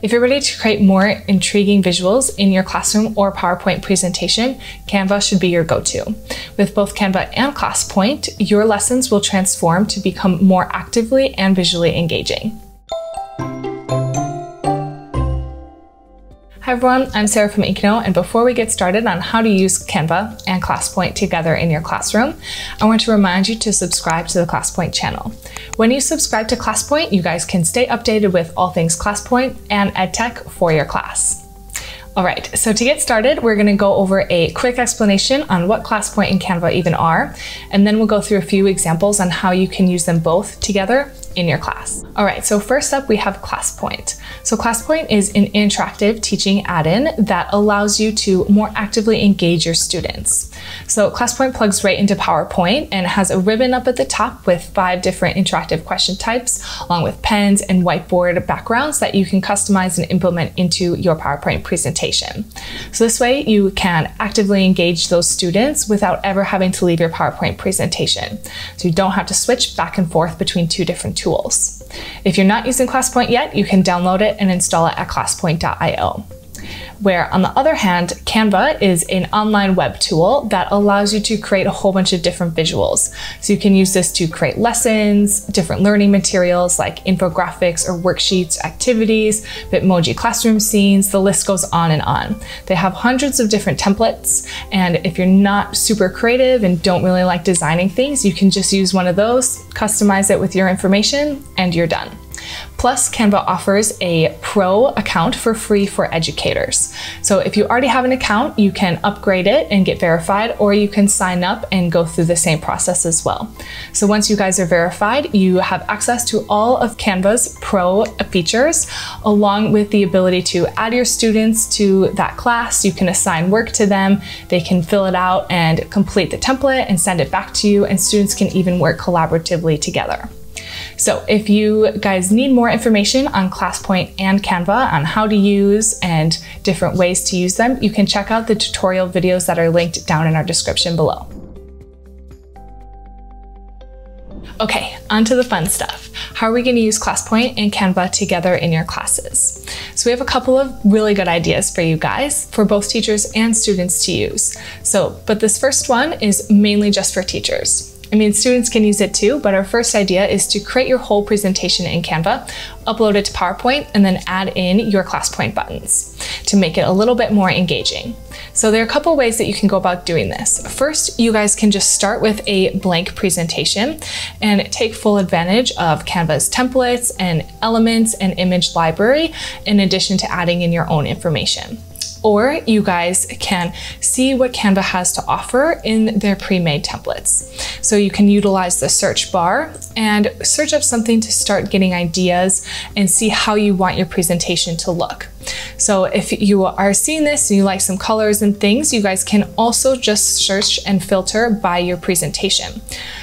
If you're ready to create more intriguing visuals in your classroom or PowerPoint presentation, Canva should be your go-to. With both Canva and ClassPoint, your lessons will transform to become more actively and visually engaging. Hi everyone, I'm Sarah from Inknoe, and before we get started on how to use Canva and ClassPoint together in your classroom, I want to remind you to subscribe to the ClassPoint channel. When you subscribe to ClassPoint, you guys can stay updated with all things ClassPoint and EdTech for your class. All right, so to get started, we're gonna go over a quick explanation on what ClassPoint and Canva even are, and then we'll go through a few examples on how you can use them both together in your class. All right, so first up we have ClassPoint. So ClassPoint is an interactive teaching add-in that allows you to more actively engage your students. So ClassPoint plugs right into PowerPoint and has a ribbon up at the top with five different interactive question types, along with pens and whiteboard backgrounds that you can customize and implement into your PowerPoint presentation. So this way you can actively engage those students without ever having to leave your PowerPoint presentation. So you don't have to switch back and forth between two different tools. If you're not using ClassPoint yet, you can download it and install it at classpoint.io where on the other hand, Canva is an online web tool that allows you to create a whole bunch of different visuals. So you can use this to create lessons, different learning materials like infographics or worksheets, activities, Bitmoji classroom scenes, the list goes on and on. They have hundreds of different templates, and if you're not super creative and don't really like designing things, you can just use one of those, customize it with your information, and you're done. Plus, Canva offers a pro account for free for educators. So if you already have an account, you can upgrade it and get verified, or you can sign up and go through the same process as well. So once you guys are verified, you have access to all of Canva's pro features, along with the ability to add your students to that class. You can assign work to them, they can fill it out and complete the template and send it back to you, and students can even work collaboratively together. So if you guys need more information on ClassPoint and Canva on how to use and different ways to use them, you can check out the tutorial videos that are linked down in our description below. Okay, on to the fun stuff. How are we gonna use ClassPoint and Canva together in your classes? So we have a couple of really good ideas for you guys, for both teachers and students to use. So, but this first one is mainly just for teachers. I mean, students can use it too, but our first idea is to create your whole presentation in Canva, upload it to PowerPoint, and then add in your ClassPoint buttons to make it a little bit more engaging. So there are a couple ways that you can go about doing this. First, you guys can just start with a blank presentation and take full advantage of Canva's templates and elements and image library in addition to adding in your own information or you guys can see what Canva has to offer in their pre-made templates. So you can utilize the search bar and search up something to start getting ideas and see how you want your presentation to look. So if you are seeing this and you like some colors and things, you guys can also just search and filter by your presentation.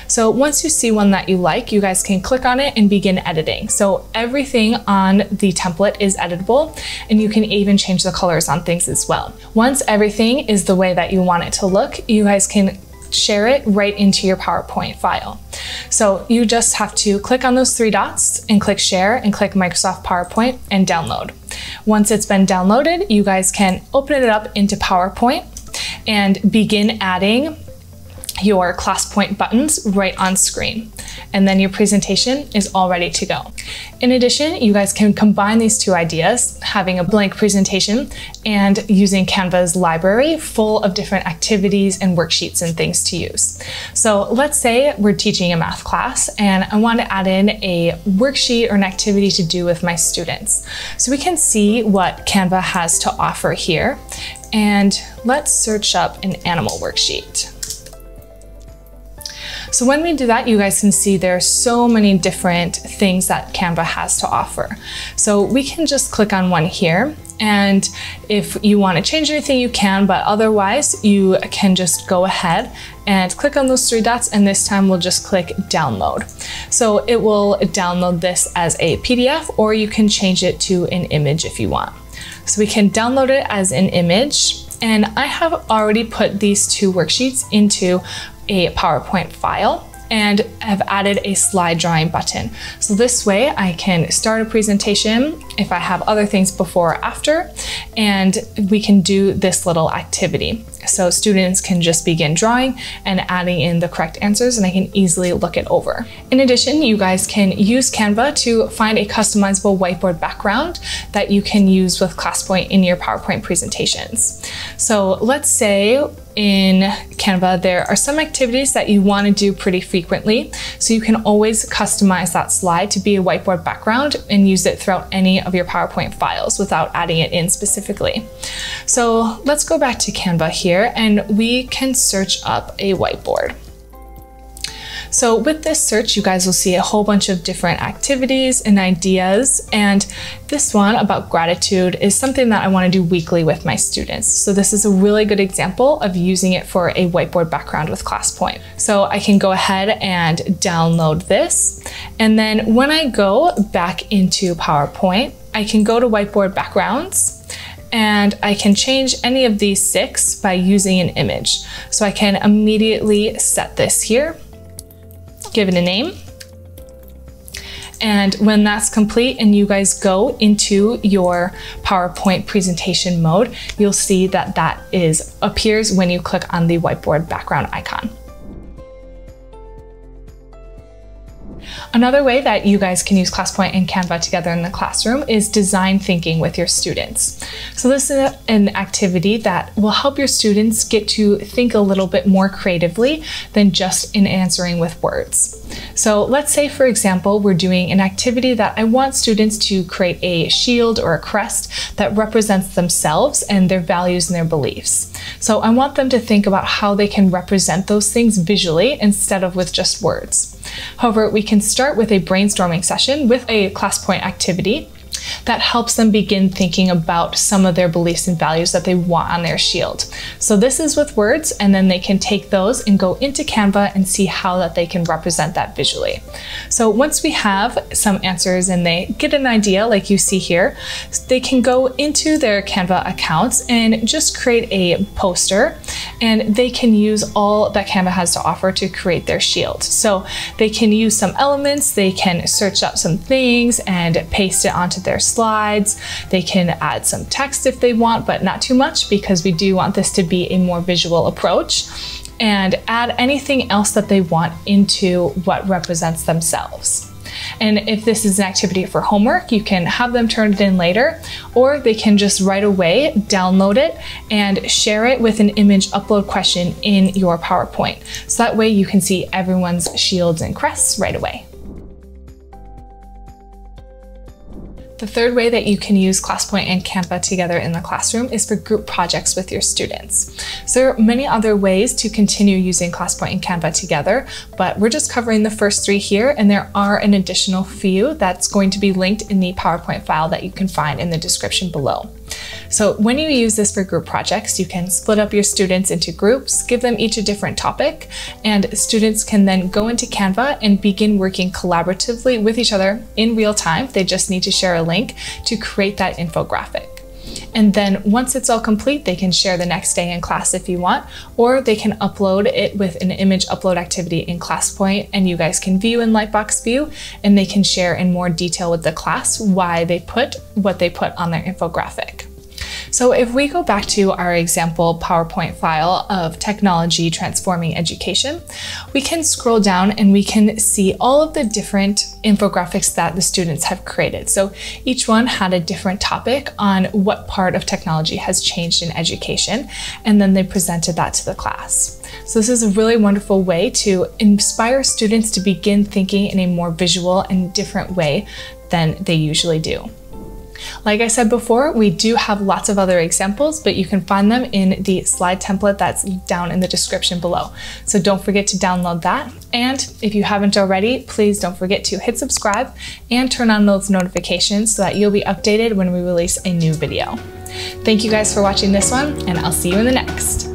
So once you see one that you like, you guys can click on it and begin editing. So everything on the template is editable and you can even change the colors on things as well. Once everything is the way that you want it to look, you guys can share it right into your PowerPoint file. So you just have to click on those three dots and click share and click Microsoft PowerPoint and download. Once it's been downloaded, you guys can open it up into PowerPoint and begin adding your class point buttons right on screen. And then your presentation is all ready to go. In addition, you guys can combine these two ideas, having a blank presentation and using Canva's library full of different activities and worksheets and things to use. So let's say we're teaching a math class and I want to add in a worksheet or an activity to do with my students. So we can see what Canva has to offer here. And let's search up an animal worksheet. So when we do that, you guys can see there are so many different things that Canva has to offer. So we can just click on one here and if you want to change anything, you can, but otherwise you can just go ahead and click on those three dots and this time we'll just click download. So it will download this as a PDF or you can change it to an image if you want. So we can download it as an image and I have already put these two worksheets into a PowerPoint file. and have added a slide drawing button. So this way I can start a presentation if I have other things before or after, and we can do this little activity. So students can just begin drawing and adding in the correct answers and I can easily look it over. In addition, you guys can use Canva to find a customizable whiteboard background that you can use with ClassPoint in your PowerPoint presentations. So let's say in Canva, there are some activities that you want to do pretty frequently. So you can always customize that slide to be a whiteboard background and use it throughout any of your PowerPoint files without adding it in specifically. So let's go back to Canva here and we can search up a whiteboard. So with this search, you guys will see a whole bunch of different activities and ideas. And this one about gratitude is something that I wanna do weekly with my students. So this is a really good example of using it for a whiteboard background with ClassPoint. So I can go ahead and download this. And then when I go back into PowerPoint, I can go to whiteboard backgrounds and I can change any of these six by using an image. So I can immediately set this here give it a name. And when that's complete and you guys go into your PowerPoint presentation mode, you'll see that that is appears when you click on the whiteboard background icon. Another way that you guys can use ClassPoint and Canva together in the classroom is design thinking with your students. So this is an activity that will help your students get to think a little bit more creatively than just in answering with words. So let's say, for example, we're doing an activity that I want students to create a shield or a crest that represents themselves and their values and their beliefs. So I want them to think about how they can represent those things visually instead of with just words. However, we can start with a brainstorming session with a class point activity that helps them begin thinking about some of their beliefs and values that they want on their shield. So this is with words, and then they can take those and go into Canva and see how that they can represent that visually. So once we have some answers and they get an idea like you see here, they can go into their Canva accounts and just create a poster and they can use all that Canva has to offer to create their shield. So they can use some elements, they can search up some things and paste it onto their slides. They can add some text if they want, but not too much because we do want this to be a more visual approach and add anything else that they want into what represents themselves. And if this is an activity for homework, you can have them turn it in later, or they can just right away download it and share it with an image upload question in your PowerPoint. So that way you can see everyone's shields and crests right away. The third way that you can use ClassPoint and Canva together in the classroom is for group projects with your students. So there are many other ways to continue using ClassPoint and Canva together, but we're just covering the first three here, and there are an additional few that's going to be linked in the PowerPoint file that you can find in the description below. So when you use this for group projects, you can split up your students into groups, give them each a different topic, and students can then go into Canva and begin working collaboratively with each other in real time. They just need to share a link to create that infographic. And then once it's all complete, they can share the next day in class if you want, or they can upload it with an image upload activity in ClassPoint and you guys can view in Lightbox View and they can share in more detail with the class why they put what they put on their infographic. So if we go back to our example PowerPoint file of technology transforming education, we can scroll down and we can see all of the different infographics that the students have created. So each one had a different topic on what part of technology has changed in education, and then they presented that to the class. So this is a really wonderful way to inspire students to begin thinking in a more visual and different way than they usually do. Like I said before, we do have lots of other examples, but you can find them in the slide template that's down in the description below. So don't forget to download that. And if you haven't already, please don't forget to hit subscribe and turn on those notifications so that you'll be updated when we release a new video. Thank you guys for watching this one, and I'll see you in the next.